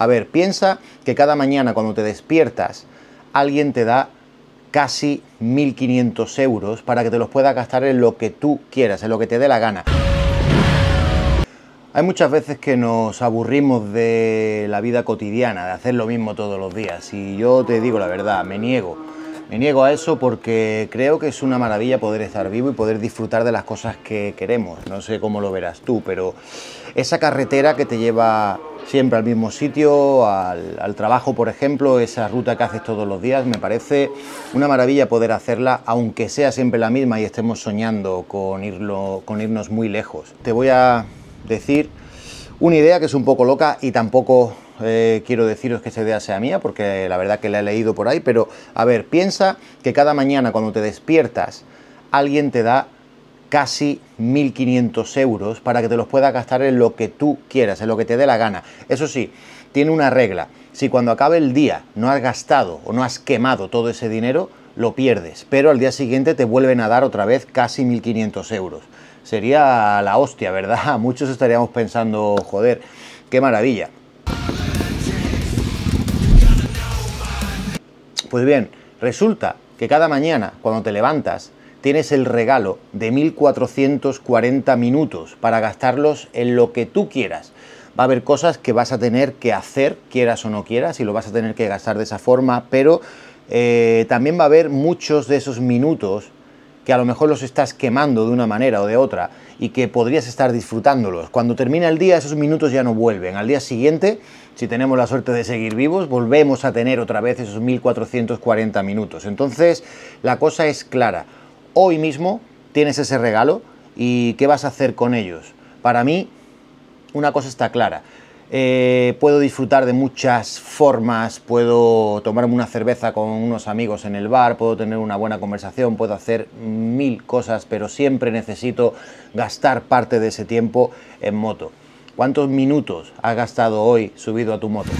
A ver, piensa que cada mañana cuando te despiertas, alguien te da casi 1.500 euros para que te los puedas gastar en lo que tú quieras, en lo que te dé la gana. Hay muchas veces que nos aburrimos de la vida cotidiana, de hacer lo mismo todos los días, y yo te digo la verdad, me niego. Me niego a eso porque creo que es una maravilla poder estar vivo y poder disfrutar de las cosas que queremos. No sé cómo lo verás tú, pero esa carretera que te lleva siempre al mismo sitio, al, trabajo, por ejemplo, esa ruta que haces todos los días, me parece una maravilla poder hacerla, aunque sea siempre la misma y estemos soñando con, irlo, con irnos muy lejos. Te voy a decir una idea que es un poco loca y tampoco eh, quiero deciros que esa idea sea mía, porque la verdad que la he leído por ahí, pero a ver, piensa que cada mañana cuando te despiertas, alguien te da casi 1.500 euros para que te los puedas gastar en lo que tú quieras, en lo que te dé la gana. Eso sí, tiene una regla. Si cuando acabe el día no has gastado o no has quemado todo ese dinero, lo pierdes, pero al día siguiente te vuelven a dar otra vez casi 1.500 euros. Sería la hostia, ¿verdad? Muchos estaríamos pensando, joder, qué maravilla. Pues bien, resulta que cada mañana cuando te levantas tienes el regalo de 1440 minutos para gastarlos en lo que tú quieras. Va a haber cosas que vas a tener que hacer, quieras o no quieras, y lo vas a tener que gastar de esa forma, pero eh, también va a haber muchos de esos minutos que a lo mejor los estás quemando de una manera o de otra y que podrías estar disfrutándolos. Cuando termina el día, esos minutos ya no vuelven. Al día siguiente, si tenemos la suerte de seguir vivos, volvemos a tener otra vez esos 1440 minutos. Entonces, la cosa es clara. Hoy mismo tienes ese regalo y ¿qué vas a hacer con ellos? Para mí, una cosa está clara. Eh, puedo disfrutar de muchas formas, puedo tomarme una cerveza con unos amigos en el bar, puedo tener una buena conversación, puedo hacer mil cosas, pero siempre necesito gastar parte de ese tiempo en moto. ¿Cuántos minutos has gastado hoy subido a tu moto?